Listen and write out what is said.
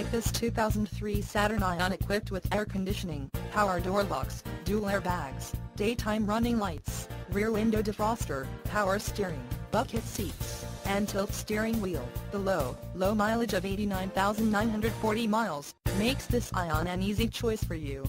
Like This 2003 Saturn Ion equipped with air conditioning, power door locks, dual airbags, daytime running lights, rear window defroster, power steering, bucket seats, and tilt steering wheel. The low, low mileage of 89,940 miles, makes this Ion an easy choice for you.